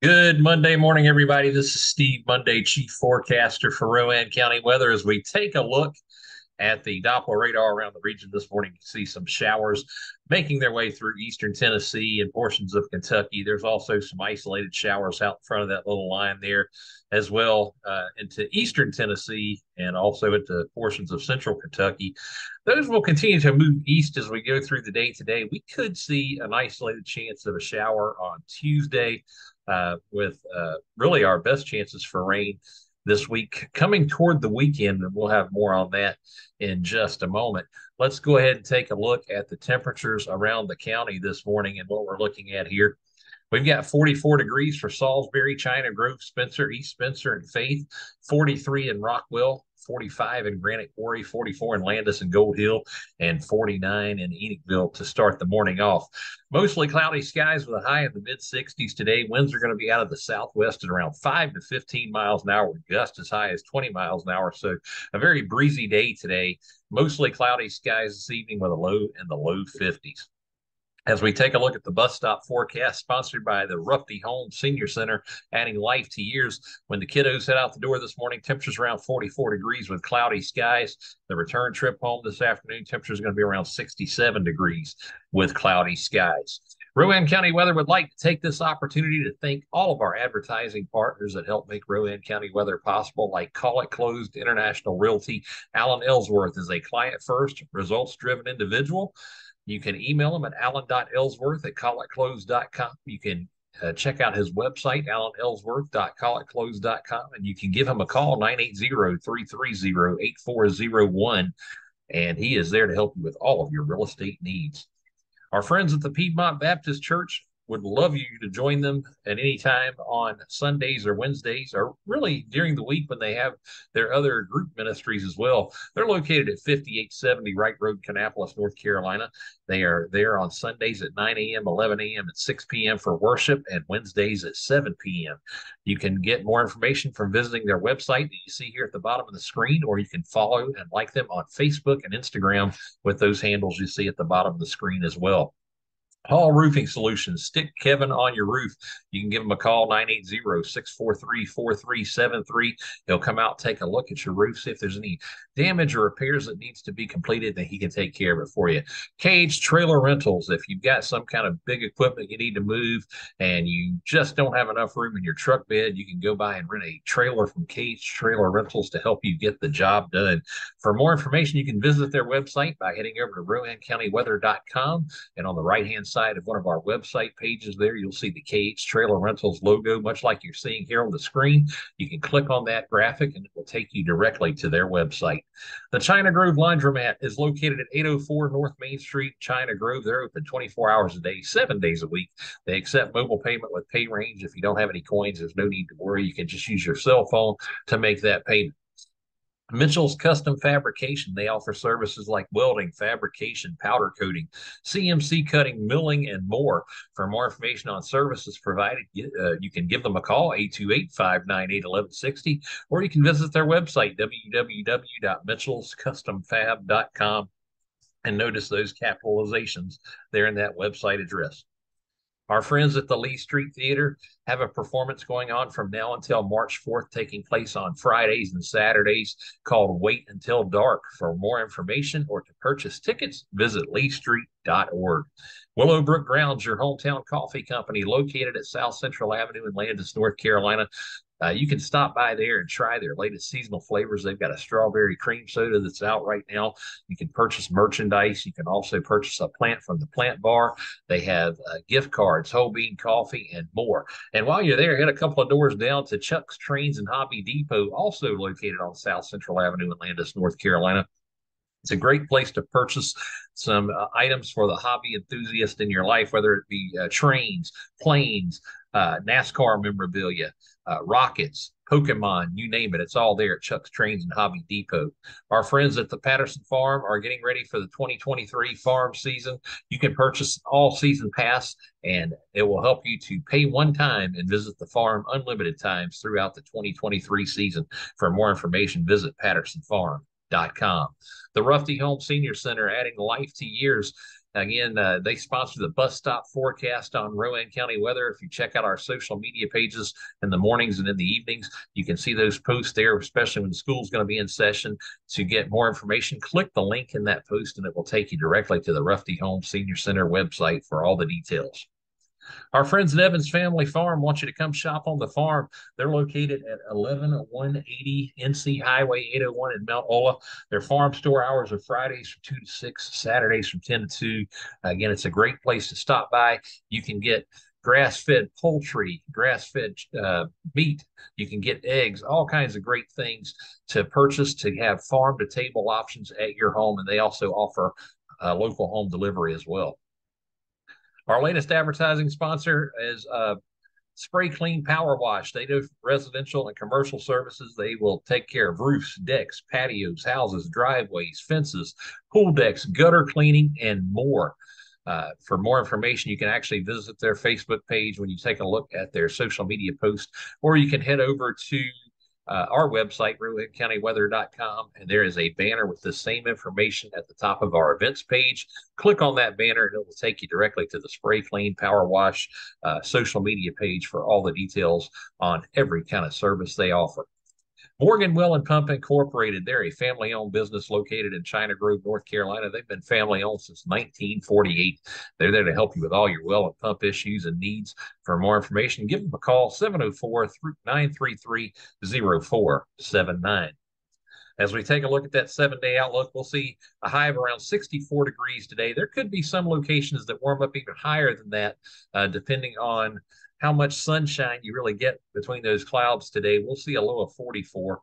Good Monday morning, everybody. This is Steve Monday, Chief Forecaster for Rowan County Weather. As we take a look at the Doppler radar around the region this morning, you see some showers making their way through eastern Tennessee and portions of Kentucky. There's also some isolated showers out in front of that little line there as well uh, into eastern Tennessee and also into portions of central Kentucky. Those will continue to move east as we go through the day today. We could see an isolated chance of a shower on Tuesday uh, with uh, really our best chances for rain this week coming toward the weekend, and we'll have more on that in just a moment. Let's go ahead and take a look at the temperatures around the county this morning and what we're looking at here. We've got 44 degrees for Salisbury, China Grove, Spencer, East Spencer, and Faith, 43 in Rockwell, 45 in Granite Quarry, 44 in Landis and Gold Hill, and 49 in Enochville to start the morning off. Mostly cloudy skies with a high in the mid 60s today. Winds are going to be out of the southwest at around 5 to 15 miles an hour, with gusts as high as 20 miles an hour. So a very breezy day today. Mostly cloudy skies this evening with a low in the low 50s as we take a look at the bus stop forecast sponsored by the Rufty Home Senior Center, adding life to years. When the kiddos head out the door this morning, temperatures around 44 degrees with cloudy skies. The return trip home this afternoon, temperature is going to be around 67 degrees with cloudy skies. Rowan County Weather would like to take this opportunity to thank all of our advertising partners that help make Rowan County Weather possible, like Call It Closed International Realty. Alan Ellsworth is a client first, results driven individual. You can email him at alan.ellsworth at callitclosed.com. You can uh, check out his website, alanellsworth.callitclosed.com, and you can give him a call, 980-330-8401, and he is there to help you with all of your real estate needs. Our friends at the Piedmont Baptist Church would love you to join them at any time on Sundays or Wednesdays, or really during the week when they have their other group ministries as well. They're located at 5870 Wright Road, Kannapolis, North Carolina. They are there on Sundays at 9 a.m., 11 a.m., and 6 p.m. for worship, and Wednesdays at 7 p.m. You can get more information from visiting their website that you see here at the bottom of the screen, or you can follow and like them on Facebook and Instagram with those handles you see at the bottom of the screen as well. Hall Roofing Solutions. Stick Kevin on your roof. You can give him a call, 980-643-4373. He'll come out, take a look at your roof, see if there's any damage or repairs that needs to be completed, that he can take care of it for you. Cage Trailer Rentals. If you've got some kind of big equipment you need to move and you just don't have enough room in your truck bed, you can go by and rent a trailer from Cage Trailer Rentals to help you get the job done. For more information, you can visit their website by heading over to RowanCountyWeather.com and on the right-hand side of one of our website pages there, you'll see the Cage Trailer Rentals logo, much like you're seeing here on the screen. You can click on that graphic and it will take you directly to their website. The China Grove Laundromat is located at 804 North Main Street, China Grove. They're open 24 hours a day, seven days a week. They accept mobile payment with PayRange. If you don't have any coins, there's no need to worry. You can just use your cell phone to make that payment. Mitchell's Custom Fabrication. They offer services like welding, fabrication, powder coating, CNC cutting, milling, and more. For more information on services provided, uh, you can give them a call, 828-598-1160, or you can visit their website, www.mitchellscustomfab.com, and notice those capitalizations there in that website address. Our friends at the Lee Street Theater have a performance going on from now until March 4th, taking place on Fridays and Saturdays called Wait Until Dark. For more information or to purchase tickets, visit leestreet.org. Willowbrook Grounds, your hometown coffee company located at South Central Avenue in Landis, North Carolina. Uh, you can stop by there and try their latest seasonal flavors. They've got a strawberry cream soda that's out right now. You can purchase merchandise. You can also purchase a plant from the plant bar. They have uh, gift cards, whole bean coffee, and more. And while you're there, head a couple of doors down to Chuck's Trains and Hobby Depot, also located on South Central Avenue in Landis, North Carolina. It's a great place to purchase some uh, items for the hobby enthusiast in your life, whether it be uh, trains, planes, uh, NASCAR memorabilia, uh, rockets, Pokemon, you name it. It's all there at Chuck's Trains and Hobby Depot. Our friends at the Patterson Farm are getting ready for the 2023 farm season. You can purchase all season pass, and it will help you to pay one time and visit the farm unlimited times throughout the 2023 season. For more information, visit pattersonfarm.com. The Rufty Home Senior Center adding life to years Again, uh, they sponsor the bus stop forecast on Rowan County weather. If you check out our social media pages in the mornings and in the evenings, you can see those posts there, especially when school's going to be in session. To get more information, click the link in that post and it will take you directly to the Rufty Home Senior Center website for all the details. Our friends at Evans Family Farm want you to come shop on the farm. They're located at 11180 NC Highway 801 in Mount Ulla. Their farm store hours are Fridays from 2 to 6, Saturdays from 10 to 2. Again, it's a great place to stop by. You can get grass-fed poultry, grass-fed uh, meat. You can get eggs, all kinds of great things to purchase to have farm-to-table options at your home, and they also offer uh, local home delivery as well. Our latest advertising sponsor is uh, Spray Clean Power Wash. They do residential and commercial services. They will take care of roofs, decks, patios, houses, driveways, fences, pool decks, gutter cleaning, and more. Uh, for more information, you can actually visit their Facebook page when you take a look at their social media post, or you can head over to uh, our website, RowanCountyWeather.com, and there is a banner with the same information at the top of our events page. Click on that banner, and it will take you directly to the Spray Clean Power Wash uh, social media page for all the details on every kind of service they offer. Morgan Well and Pump Incorporated. They're a family owned business located in China Grove, North Carolina. They've been family owned since 1948. They're there to help you with all your well and pump issues and needs. For more information, give them a call 704 933 0479. As we take a look at that seven day outlook, we'll see a high of around 64 degrees today. There could be some locations that warm up even higher than that, uh, depending on how much sunshine you really get between those clouds today. We'll see a low of 44.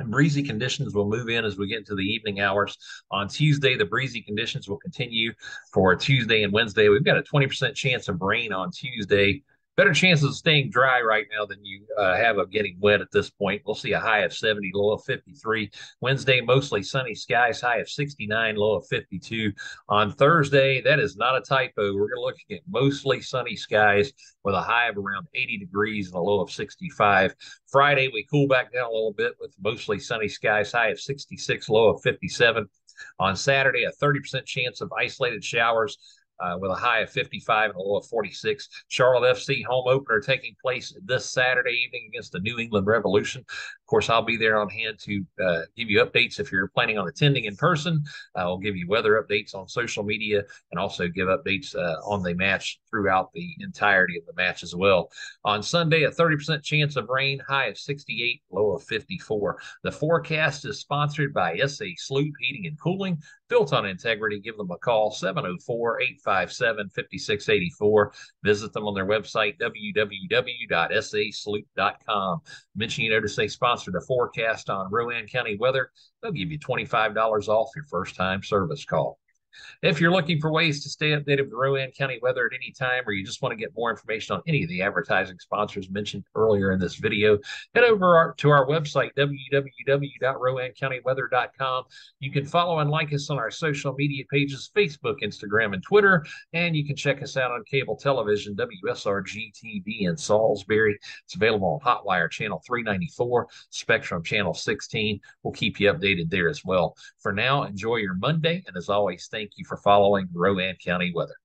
And breezy conditions will move in as we get into the evening hours. On Tuesday, the breezy conditions will continue for Tuesday and Wednesday. We've got a 20% chance of rain on Tuesday better chances of staying dry right now than you uh, have of getting wet at this point. We'll see a high of 70, low of 53. Wednesday, mostly sunny skies, high of 69, low of 52. On Thursday, that is not a typo. We're going to look at mostly sunny skies with a high of around 80 degrees and a low of 65. Friday, we cool back down a little bit with mostly sunny skies, high of 66, low of 57. On Saturday, a 30% chance of isolated showers uh, with a high of 55 and a low of 46. Charlotte FC home opener taking place this Saturday evening against the New England Revolution. Of course, I'll be there on hand to uh, give you updates if you're planning on attending in person. I'll give you weather updates on social media and also give updates uh, on the match throughout the entirety of the match as well. On Sunday, a 30% chance of rain, high of 68, low of 54. The forecast is sponsored by SA Sloop Heating and Cooling, built on integrity. Give them a call, 704 857 5684. Visit them on their website, www.sasloop.com. Mention you notice they sponsored a forecast on Rowan County weather. They'll give you $25 off your first time service call. If you're looking for ways to stay updated with Rowan County weather at any time, or you just want to get more information on any of the advertising sponsors mentioned earlier in this video, head over our, to our website, www.rowancountyweather.com. You can follow and like us on our social media pages, Facebook, Instagram, and Twitter. And you can check us out on cable television, WSRG TV in Salisbury. It's available on Hotwire Channel 394, Spectrum Channel 16. We'll keep you updated there as well. For now, enjoy your Monday. And as always, thank you for following Rowan County weather.